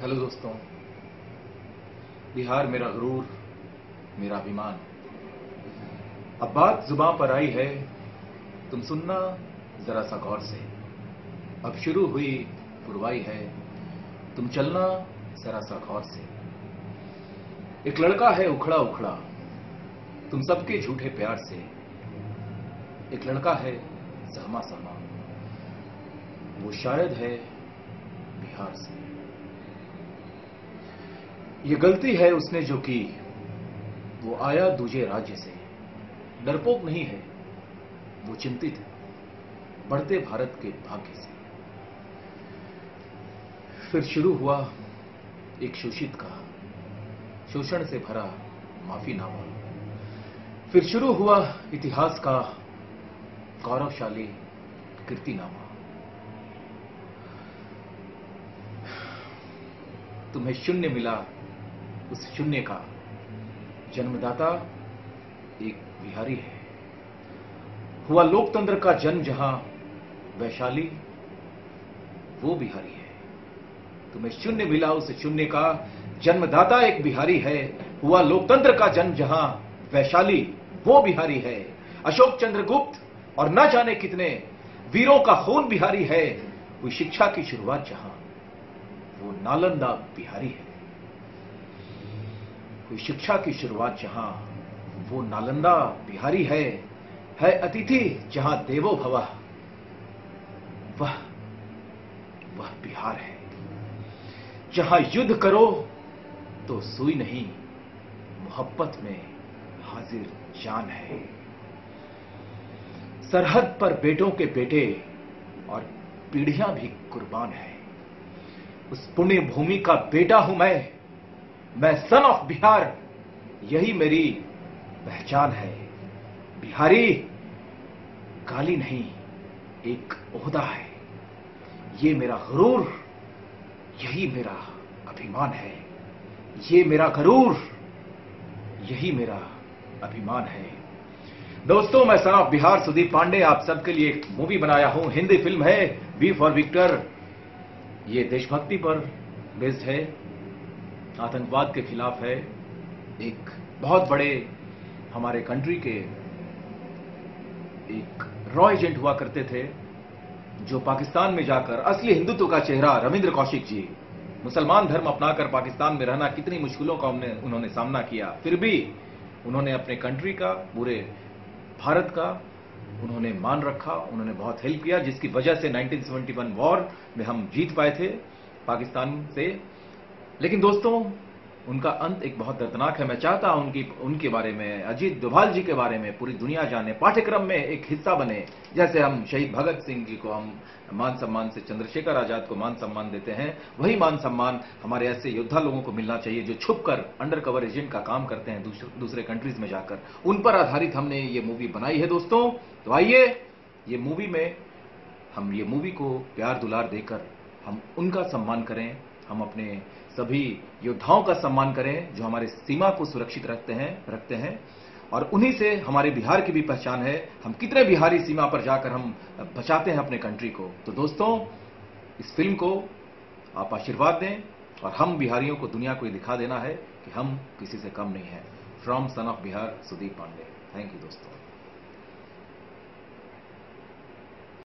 Hello दोस्तों, बिहार मेरा गुरूर, मेरा अभिमान। अब बात जुबां पर आई है, तुम सुनना जरा सा गौर से। अब शुरू हुई पुरवाई है, तुम चलना जरा सा गौर से। एक लड़का है उखड़ा उखड़ा, तुम सबके झूठे प्यार से। एक लड़का है सहमा सहमा वो शायद है बिहार से। ये गलती है उसने जो की। वो आया दूजे राज्य से। डरपोक नहीं है। वो चिंतित है। बढ़ते भारत के भाग्य से। फिर शुरू हुआ एक शोषित का। शोषण से भरा माफीनामा फिर शुरू हुआ इतिहास का गौरवशाली कीर्तिनामा। तुम्हें शून्य मिला। उस शून्य का जन्मदाता एक बिहारी है। हुआ लोकतंत्र का जन्म जहाँ वैशाली, वो बिहारी है। तुम्हें शून्य मिला उस शून्य का जन्मदाता एक बिहारी है। हुआ लोकतंत्र का जन्म जहाँ वैशाली, वो बिहारी है। अशोक चंद्र गुप्त और न जाने कितने वीरों का खून बिहारी है। हुई शिक्षा की शुरुआत जहाँ वो नालंदा बिहारी है। शिक्षा की शुरुआत जहाँ वो नालंदा बिहारी है है अतिथि जहाँ देवो भवा। वह वह बिहार है। जहाँ युद्ध करो तो सुई नहीं, मोहब्बत में हाजिर जान है। सरहद पर बेटों के बेटे और पीढ़ियाँ भी कुर्बान है। उस पुण्य भूमि का बेटा हूँ मैं। मैं सन ऑफ़ बिहार यही मेरी पहचान है। बिहारी गाली नहीं, एक ओहदा है। ये मेरा गरूर, यही मेरा अभिमान है। ये मेरा गरूर, यही मेरा अभिमान है। दोस्तों, मैं सन ऑफ़ बिहार सुदीप पांडे, आप सबके लिए एक मूवी बनाया हूँ। हिंदी फ़िल्म है वी फॉर विक्टर ये देशभक्ति पर बेस्ड है। आतंकवाद के खिलाफ है। एक बहुत बड़े हमारे कंट्री के एक रॉ एजेंट हुआ करते थे, जो पाकिस्तान में जाकर, असली हिंदुत्व का चेहरा रविंद्र कौशिक जी, मुसलमान धर्म अपनाकर पाकिस्तान में रहना कितनी मुश्किलों का उन्होंने उन्होंने सामना किया। फिर भी उन्होंने अपने कंट्री का, पूरे भारत का, उन्होंने मान रखा, उन्होंने बहुत हेल्प किया, जिसकी वजह से 1971 वॉर में हम जीत पाए थे, पाकिस्तान से। लेकिन दोस्तों उनका अंत एक बहुत दर्दनाक है। मैं चाहता हूँ उनकी उनके बारे में अजीत डोभाल जी के बारे में पूरी दुनिया जाने पाठ्यक्रम में एक हिस्सा बने। जैसे हम शहीद भगत सिंह जी को हम मान सम्मान से चंद्रशेखर आज़ाद को मान सम्मान देते हैं वही मान सम्मान हमारे ऐसे योद्धा लोगों को मिलना चाहिए जो छुप कर अंडर कवर एजेंट का काम करते हैं दूसरे, दूसरे कंट्रीज़ में जाकर। उन पर आधारित हमने ये मूवी बनाई है दोस्तों। तो आइए ये मूवी में हम ये मूवी को प्यार दुलार देकर हम उनका सम्मान करें। हम अपने सभी योद्धाओं का सम्मान करें, जो हमारे सीमा को सुरक्षित रखते हैं रखते हैं। और उन्हीं से हमारे बिहार की भी पहचान है। हम कितने बिहारी सीमा पर जाकर हम बचाते हैं अपने कंट्री को। तो दोस्तों, इस फ़िल्म को आप आशीर्वाद दें और हम बिहारियों को, दुनिया को ये दिखा देना है कि हम किसी से कम नहीं है। From son of Bihar Sudeep Pandey thank you दोस्तों।